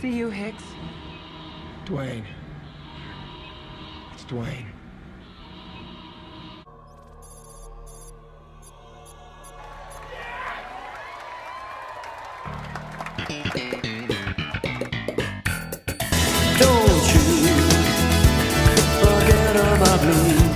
See you, Hicks. Dwayne. It's Dwayne. Don't you forget about me.